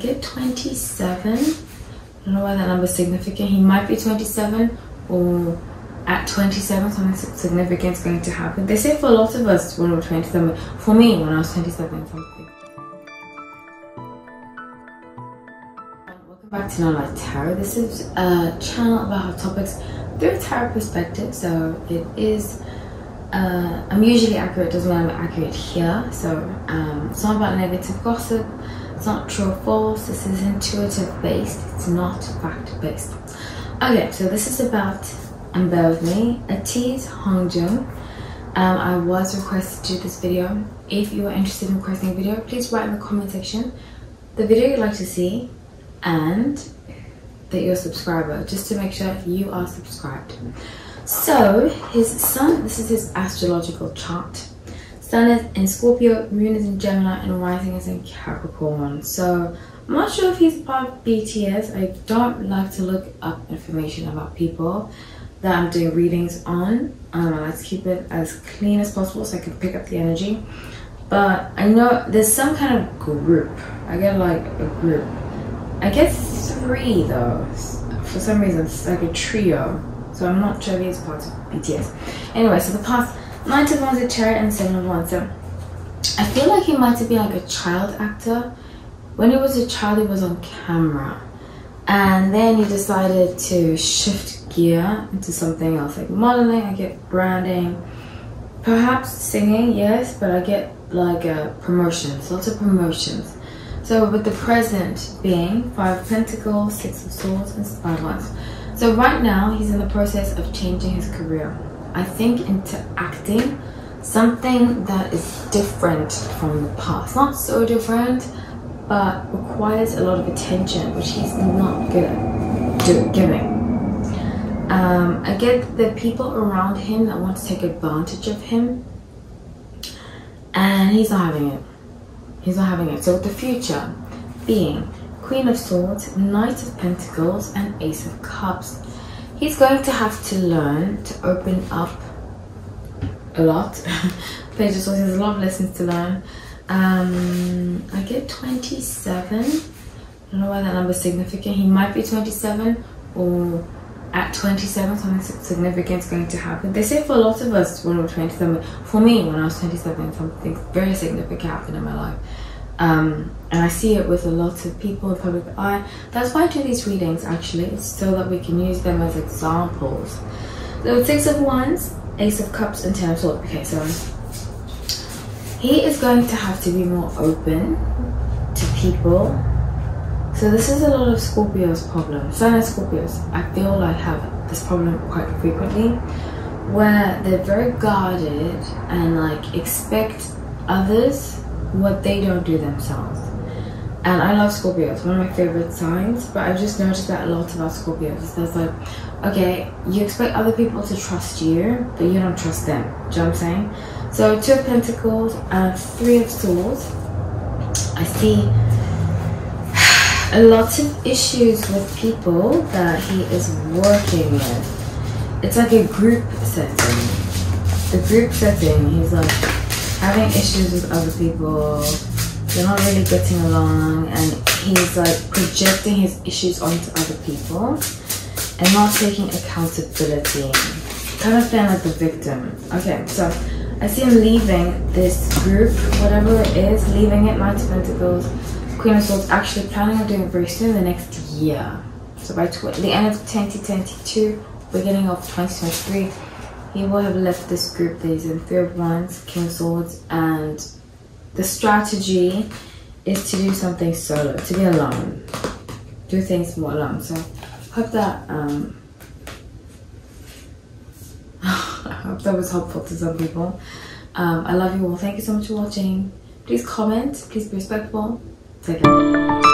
Get 27. I don't know why that number is significant. He might be 27 or at 27 something significant is going to happen. They say for a lot of us when we're 27. For me, when I was 27 something. Welcome back to Light Tarot. This is a channel about hot topics through a tarot perspective. So it is uh, I'm usually accurate, doesn't mean I'm accurate here. So um, it's not about negative gossip, it's not true or false, this is intuitive based, it's not fact based. Okay, so this is about, and bear with me, Ateez Hongjoong. Um, I was requested to do this video. If you are interested in requesting a video, please write in the comment section the video you'd like to see and that you're a subscriber, just to make sure you are subscribed. So his sun, this is his astrological chart. Sun is in Scorpio, Moon is in Gemini, and Rising is in Capricorn. So I'm not sure if he's part of BTS. I don't like to look up information about people that I'm doing readings on. Um, I like to keep it as clean as possible so I can pick up the energy. But I know there's some kind of group. I get like a group. I get three though. For some reason, it's like a trio. So I'm not sure if he's part of BTS. Anyway, so the past nine of Wands, a chariot, and seven of Wands. So I feel like he might have been like a child actor. When he was a child, he was on camera. And then he decided to shift gear into something else, like modeling, I get branding, perhaps singing, yes, but I get like uh, promotions, lots of promotions. So with the present being Five Pentacles, Six of Swords, and Five Wands. So right now, he's in the process of changing his career. I think into acting, something that is different from the past. Not so different, but requires a lot of attention, which he's not good at giving. Um, I get the people around him that want to take advantage of him, and he's not having it. He's not having it. So the future being Queen of Swords, Knight of Pentacles, and Ace of Cups. He's going to have to learn to open up a lot. Page of Swords has a lot of lessons to learn. Um, I get 27. I don't know why that number is significant. He might be 27 or at 27 something significant is going to happen. They say for a lot of us when we're 27. For me, when I was 27, something very significant happened in my life. Um, and I see it with a lot of people in public eye. That's why I do these readings actually, so that we can use them as examples. So Six of Wands, Ace of Cups, and Ten of Swords. Okay, so he is going to have to be more open to people. So this is a lot of Scorpio's problem. Sun Scorpios, I feel like have this problem quite frequently, where they're very guarded and like expect others what they don't do themselves. And I love Scorpios, one of my favorite signs, but I've just noticed that a lot about Scorpios. There's like, okay, you expect other people to trust you, but you don't trust them. Do you know what I'm saying? So two of Pentacles and three of Swords. I see a lot of issues with people that he is working with. It's like a group setting. The group setting, he's like, having issues with other people. They're not really getting along, and he's like projecting his issues onto other people and not taking accountability. Kind of feeling like the victim. Okay, so I see him leaving this group, whatever it is, leaving it, Knight of Pentacles, Queen of Swords, actually planning on doing it very soon, the next year. So by the end of 2022, beginning of 2023, he will have left this group that he's in King of Swords, and the strategy is to do something solo, to be alone. Do things more alone. So hope that um I hope that was helpful to some people. Um, I love you all. Thank you so much for watching. Please comment. Please be respectful. Take care.